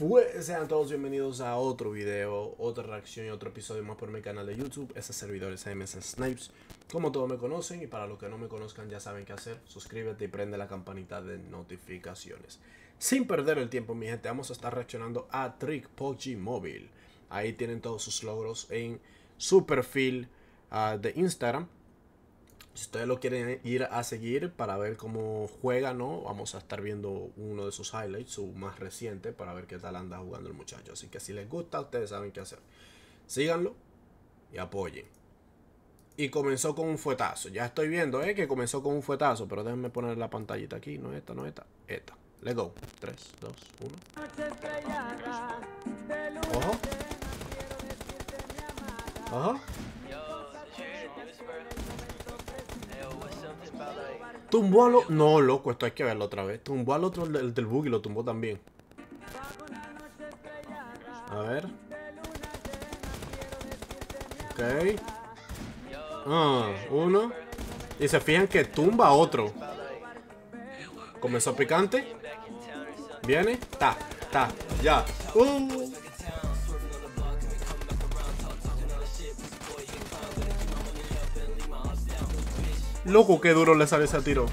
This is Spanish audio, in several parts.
fue? Sean todos bienvenidos a otro video, otra reacción y otro episodio más por mi canal de YouTube. Ese servidor es MS Snipes. Como todos me conocen y para los que no me conozcan ya saben qué hacer. Suscríbete y prende la campanita de notificaciones. Sin perder el tiempo, mi gente, vamos a estar reaccionando a Trick PUBG Mobile. Ahí tienen todos sus logros en su perfil uh, de Instagram. Si ustedes lo quieren ir a seguir para ver cómo juega, ¿no? Vamos a estar viendo uno de sus highlights, su más reciente, para ver qué tal anda jugando el muchacho. Así que si les gusta, ustedes saben qué hacer. Síganlo y apoyen. Y comenzó con un fuetazo. Ya estoy viendo, ¿eh? Que comenzó con un fuetazo. Pero déjenme poner la pantallita aquí. No esta, no esta. Esta. Let's go. 3, 2, 1. Ojo. Tumbó al otro. No, loco, esto hay que verlo otra vez. Tumbó al otro, el del bug y lo tumbó también. A ver. Ok. Ah, uno. Y se fijan que tumba a otro. Comenzó picante. Viene. Ta, ta, ya. Uh. Loco, qué duro le sale ese tiro.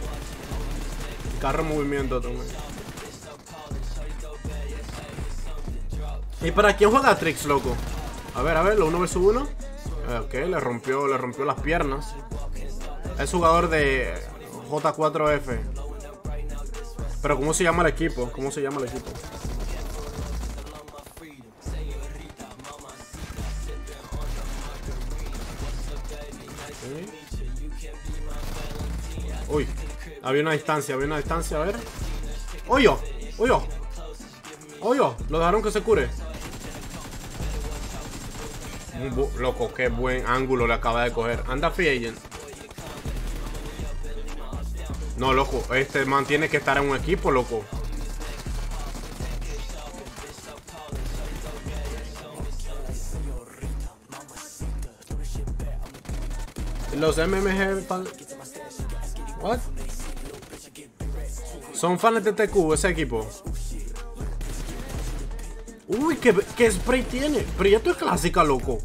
Carro en movimiento también. ¿Y para quién juega Trix, loco? A ver, a ver, lo uno vs uno. Ok, le rompió, le rompió las piernas. Es jugador de J4F. Pero ¿cómo se llama el equipo? ¿Cómo se llama el equipo? Uy, había una distancia, había una distancia, a ver. ¡Oyo! ¡Oyo! ¡Oyo! Lo dejaron que se cure. Loco, qué buen ángulo le acaba de coger. Anda free agent. No, loco, este man tiene que estar en un equipo, loco. Los MMG What? Son fans de TQ ese equipo. Uy, ¿qué, ¿qué, spray tiene? Pero esto es clásica, loco.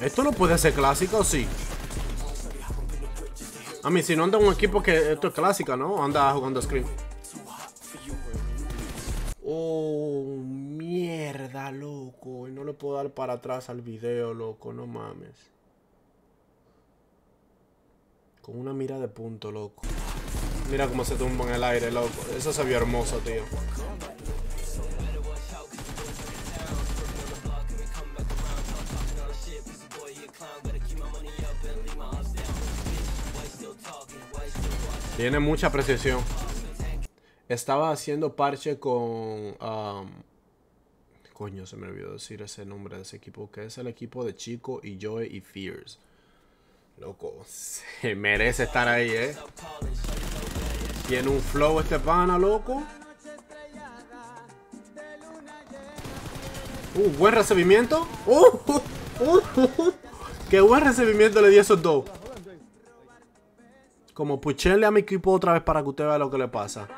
Esto no puede ser clásica, ¿o sí? A mí, si no anda un equipo que esto es clásica, ¿no? Anda jugando Scream. Oh, mierda, loco. Y no le puedo dar para atrás al video, loco. No mames. Con una mira de punto, loco. Mira cómo se tumba en el aire, loco. Eso se vio hermoso, tío. Tiene mucha precisión. Estaba haciendo parche con... Um, coño, se me olvidó decir ese nombre de ese equipo. Que es el equipo de Chico y Joey y Fears. Loco, se merece estar ahí, ¿eh? Tiene un flow este pana, loco. Uh, buen recibimiento. Uh, uh, uh, Qué buen recibimiento le di a esos dos. Como puchenle a mi equipo otra vez para que usted vea lo que le pasa.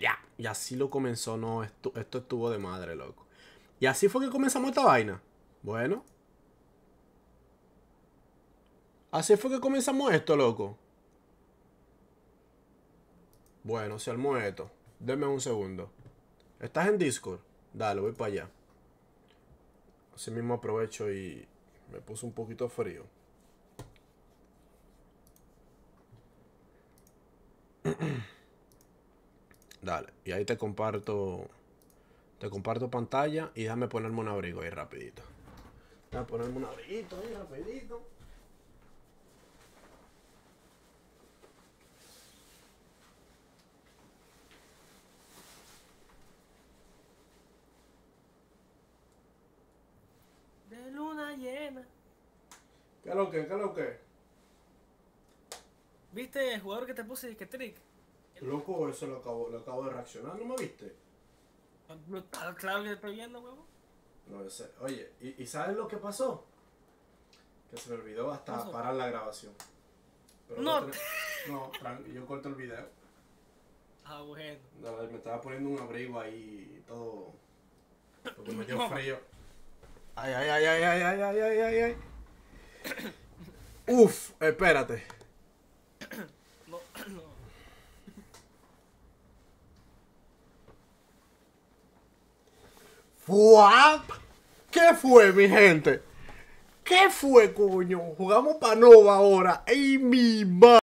Ya. Y así lo comenzó, no. Esto, esto estuvo de madre, loco. Y así fue que comenzamos esta vaina. Bueno. Así fue que comenzamos esto, loco. Bueno, se armó esto. Denme un segundo. ¿Estás en Discord? Dale, voy para allá. Así mismo aprovecho y me puse un poquito frío. Dale, y ahí te comparto Te comparto pantalla Y déjame ponerme un abrigo ahí rapidito Déjame ponerme un abriguito ahí rapidito De ¿Qué es lo que? ¿Qué es lo que? ¿Viste el jugador que te puse que trick? Loco, eso lo acabo, lo acabo de reaccionar, ¿no me viste? Claro que estoy viendo, huevo. No sé. Oye, ¿y, ¿y, sabes lo que pasó? Que se me olvidó hasta parar la grabación. Pero no, no, yo corto el video. Ah, bueno. me estaba poniendo un abrigo ahí, todo, me dio No. frío. Ay, ay, ay, ay, ay, ay, ay, ay, ay, ay. Uf, espérate. No, no. ¡Fuap! ¿Qué fue, mi gente? ¿Qué fue, coño? Jugamos Panova ahora. ¡Ey, mi madre!